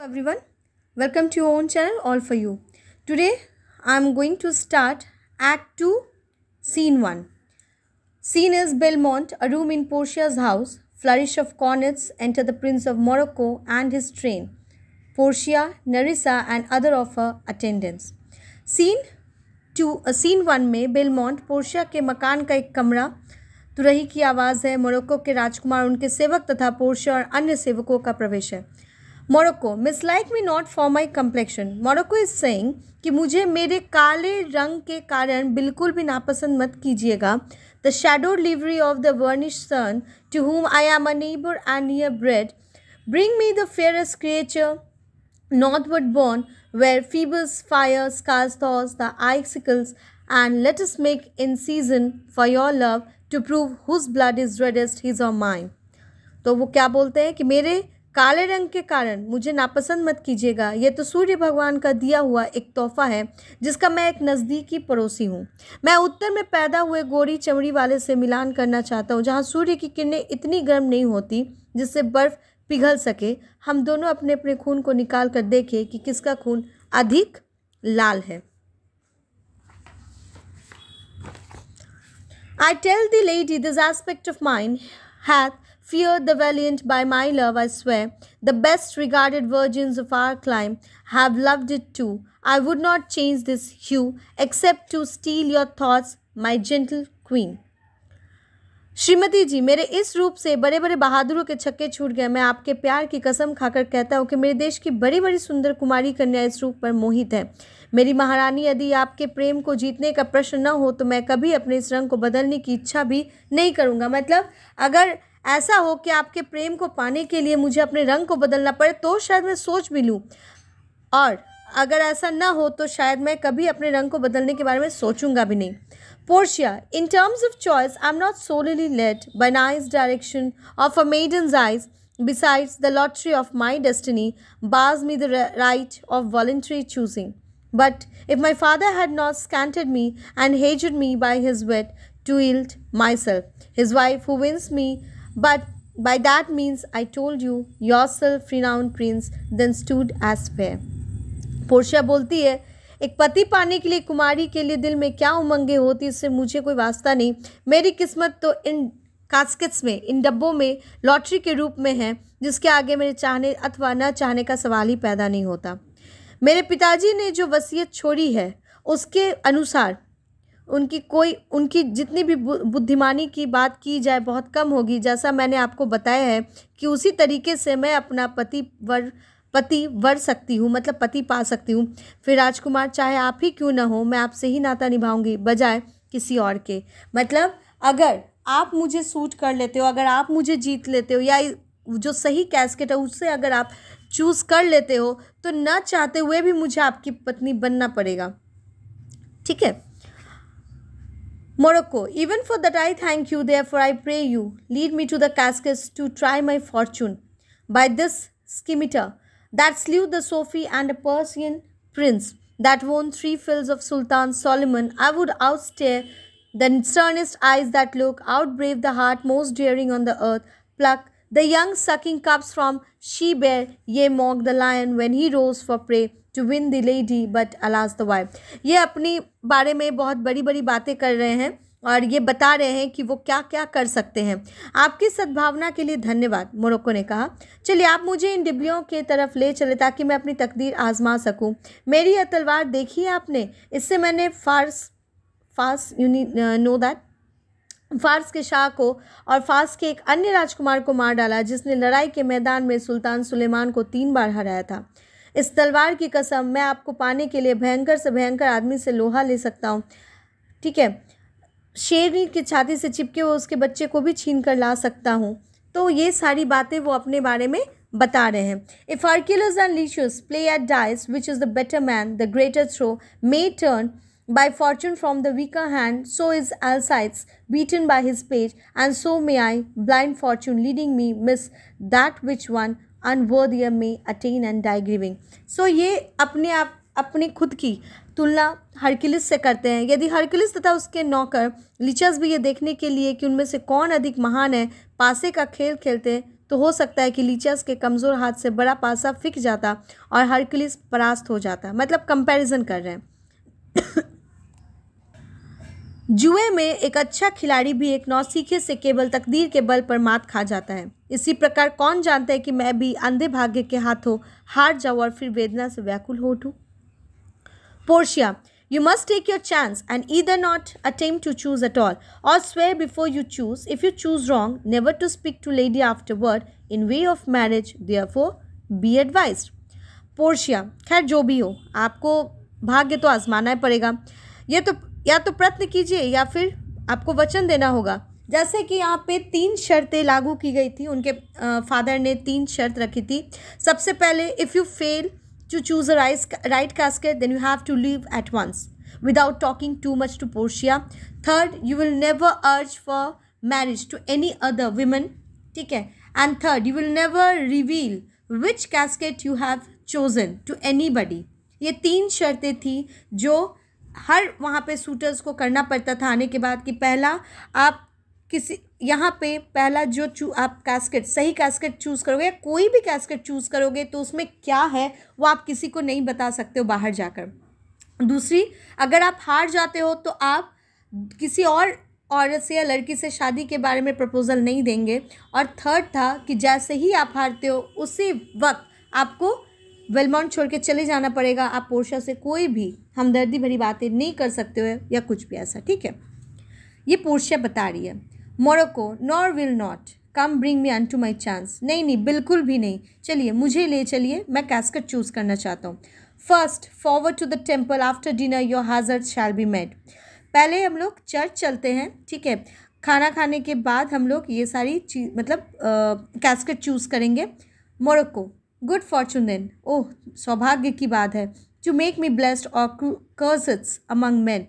everyone welcome to your own channel all for you today i'm going to start act 2 scene 1 scene is belmont a room in portia's house flourish of cornets enter the prince of morocco and his train portia nerissa and other of her attendants scene two scene one में Belmont Portia के मकान का एक कमरा तुरही की आवाज़ है मोरक्को के राजकुमार उनके सेवक तथा पोर्शिया और अन्य सेवकों का प्रवेश है Morocco mislike me not for my complexion Morocco is saying कि मुझे मेरे काले रंग के कारण बिल्कुल भी नापसंद मत कीजिएगा the shadow livery of the burnished sun to whom I am a neighbour and near bred bring me the fairest creature northward born, where Phoebus fire scars thaws the icicles, and let us make in season for your love to prove whose blood is reddest, his or mine. तो वो क्या बोलते हैं कि मेरे काले रंग के कारण मुझे नापसंद मत कीजिएगा। यह तो सूर्य भगवान का दिया हुआ एक तोहफा है, जिसका मैं एक नज़दीकी पड़ोसी हूँ। मैं उत्तर में पैदा हुए गोरी चमड़ी वाले से मिलान करना चाहता हूँ, जहाँ सूर्य की किरणें इतनी गर्म नहीं होती, जिससे बर्फ़ पिघल सके। हम दोनों अपने अपने खून को निकाल कर देखें कि किसका खून अधिक लाल है। I tell the lady, this aspect of mine hath feared the valiant by my love, I swear. The best regarded virgins of our clime have loved it too. I would not change this hue, except to steal your thoughts, my gentle queen. Shrimati ji मेरे इस रूप से बड़े बड़े बहादुरों के छक्के छूट गए मैं आपके प्यार की कसम खाकर कहता हूँ कि मेरे देश की बड़ी बड़ी सुंदर कुमारी कन्या इस रूप पर मोहित है मेरी महारानी यदि आपके प्रेम को जीतने का प्रश्न न हो तो मैं कभी अपने इस रंग को बदलने की इच्छा भी नहीं करूँगा मतलब अगर ऐसा हो कि आपके प्रेम को पाने के लिए मुझे अपने रंग को बदलना पड़े तो शायद मैं सोच भी लूँ। और अगर ऐसा ना हो तो शायद मैं कभी अपने रंग को बदलने के बारे में सोचूँगा भी नहीं। Portia in terms of choice I am not solely led by nice direction of a maid eyes besides the lottery of my destiny bars me the right of voluntary choosing but if my father had not scanted me and hedged me by his wit to yield myself his wife who wins me but by that means I told you, yourself renowned prince, then stood as fair. Portia बोलती है एक पति पाने के लिए कुमारी के लिए दिल में क्या उमंगे होती इससे मुझे कोई वास्ता नहीं मेरी किस्मत तो इन कास्केट्स में इन डब्बों में लॉटरी के रूप में है जिसके आगे मेरे चाहने अथवा न चाहने का सवाल ही पैदा नहीं होता मेरे पिताजी ने जो वसीयत छोड़ी है उसके अनुसार उनकी कोई, उनकी जितनी भी बुद्धिमानी की बात की जाए बहुत कम होगी। जैसा मैंने आपको बताया है कि उसी तरीके से मैं अपना पति वर पति वर सकती हूँ मतलब पति पा सकती हूँ। फिर राजकुमार, चाहे आप ही क्यों ना हो, मैं आपसे ही नाता निभाऊँगी, बजाय किसी और के। मतलब अगर आप मुझे सूट कर लेते हो, अगर आप मुझे जीत लेते हो, या जो सही कैसकेट है उससे अगर आप चूज़ कर लेते हो तो ना चाहते हुए भी मुझे आपकी पत्नी बनना पड़ेगा। ठीक है? Morocco, even for that I thank you, therefore I pray you, lead me to the caskets to try my fortune. By this scimitar that slew the Sophie and a Persian prince that won three fills of Sultan Solomon, I would outstare the sternest eyes that look, outbrave the heart most daring on the earth, pluck the young sucking cups from she bear, ye mock the lion when he rose for prey to win the lady but alas the wife ये अपनी बारे में बहुत बड़ी बड़ी बातें कर रहे हैं और ये बता रहे हैं कि वो क्या क्या कर सकते हैं आपकी सद्भावना के लिए धन्यवाद मोरक्को ने कहा चलिए आप मुझे इन डिब्बियों के तरफ़ ले चले ताकि मैं अपनी तकदीर आजमा सकूँ मेरी यह तलवार देखी है आपने इससे मैंने फार्स फास यू नो दैट फारस के शाह को और फारस के एक अन्य राजकुमार को मार डाला, जिसने लड़ाई के मैदान में सुल्तान सुलेमान को तीन बार हराया था। इस तलवार की कसम मैं आपको पाने के लिए भयंकर से भयंकर आदमी से लोहा ले सकता हूँ। ठीक है शेरनी की छाती से चिपके हुए उसके बच्चे को भी छीन कर ला सकता हूँ। तो ये सारी बातें वो अपने बारे में बता रहे हैं। If Hercules and Lucius play at dice which is the better man the greater throw may turn by fortune from the weaker hand, so is Alcides beaten by his page, and so may I, blind fortune leading me, miss that which one unworthier may attain and die grieving. So ये अपने आप अपनी खुद की तुलना हरकिलिस से करते हैं यदि हरकिलिस तथा उसके नौकर लिचस भी ये देखने के लिए कि उनमें से कौन अधिक महान है पासे का खेल खेलते तो हो सकता है कि लीचस के कमज़ोर हाथ से बड़ा पासा फिक जाता और हरकुलिस परास्त हो जाता मतलब कंपैरिजन कर रहे हैं जुए में एक अच्छा खिलाड़ी भी एक नौसीखे से केवल तकदीर के बल पर मात खा जाता है। इसी प्रकार कौन जानता है कि मैं भी अंधे भाग्य के हाथों हार जाऊँ और फिर वेदना से व्याकुल हो उठूँ? Portia you must take your chance and either not attempt to choose at all or swear before you choose if you choose wrong never to speak to lady afterward in way of marriage therefore be advised Portia, खैर जो भी हो, आपको भाग्य तो आजमाना ही पड़ेगा। ये तो या तो प्रयत्न कीजिए या फिर आपको वचन देना होगा। जैसे कि यहाँ पे तीन शर्तें लागू की गई थी, उनके फादर ने तीन शर्त रखी थी। सबसे पहले if you fail to choose a rice right casket then you have to leave at once without talking too much to Portia third you will never urge for marriage to any other women ठीक है? And third you will never reveal which casket you have chosen to anybody ये तीन शर्तें थी जो हर वहाँ पे suitors को करना पड़ता था आने के बाद कि पहला आप किसी, यहाँ पे पहला जो चू, आप कैस्केट सही कैस्केट चूज़ करोगे या कोई भी कैस्केट चूज़ करोगे तो उसमें क्या है वो आप किसी को नहीं बता सकते हो बाहर जाकर। दूसरी, अगर आप हार जाते हो तो आप किसी और औरत से या लड़की से शादी के बारे में प्रपोज़ल नहीं देंगे। और थर्ड था कि जैसे ही आप हारते हो, उसी वक्त आपको वेलमॉन्ट छोड़ के चले जाना पड़ेगा। आप पोर्शा से कोई भी हमदर्दी भरी बातें नहीं कर सकते हो या कुछ भी ऐसा, ठीक है? ये पोर्शा बता रही है। Morocco nor will not come bring me unto my chance नहीं नहीं, बिल्कुल भी नहीं। चलिए, मुझे ले चलिए, मैं कैस्कट चूज़ करना चाहता हूँ। First forward to the temple after dinner your hazard shall be made पहले हम लोग चर्च चलते हैं, ठीक है? खाना खाने के बाद हम लोग ये सारी चीज़ मतलब कैस्केट चूज़ करेंगे। Morocco good fortune then oh सौभाग्य की बात है। To make me blessed or curse among man